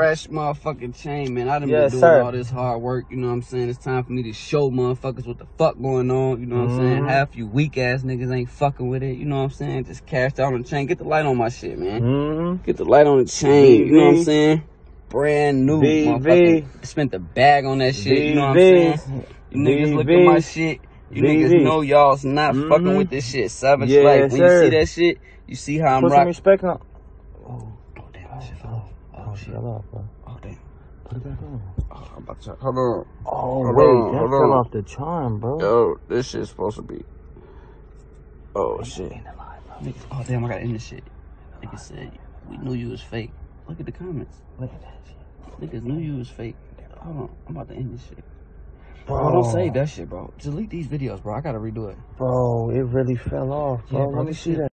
fresh motherfucking chain, man. I done Yes, been doing sir. all this hard work, you know what I'm saying? It's time for me to show motherfuckers what the fuck going on, you know what I'm saying? Mhm. Half you weak ass niggas ain't fucking with it, you know what I'm saying? Just cashed out on the chain. Get the light on my shit, man. Mm-hmm. Get the light on the chain, you know what I'm saying? Brand new, motherfucker. Spent the bag on that shit, you know what I'm saying? You niggas look at my shit. You niggas know y'all's not fucking Mhm. with this shit. Savage Yes, Life. When you see that shit, you see how I'm Put some rocking. respect on. Oh, damn, that shit fell oh, shit. fell off, bro. Oh damn. Put it back on. Oh, I'm about to. Hold on. Oh, Hold wait, on, that fell on. off the charm, bro. Yo, this shit's supposed to be. Oh shit. Niggas, oh damn, I gotta end this shit. Niggas said we knew you was fake. Look at the comments. Look at that shit. Niggas knew you was fake. Hold on, I'm about to end this shit. Bro, Bro, don't save that shit, bro. Delete these videos, bro. I gotta redo it. Bro, it really fell off, Yeah, bro. bro, Let me see that.